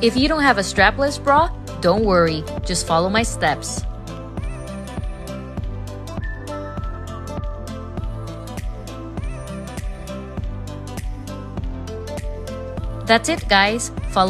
If you don't have a strapless bra, don't worry, just follow my steps. That's it guys, Follow.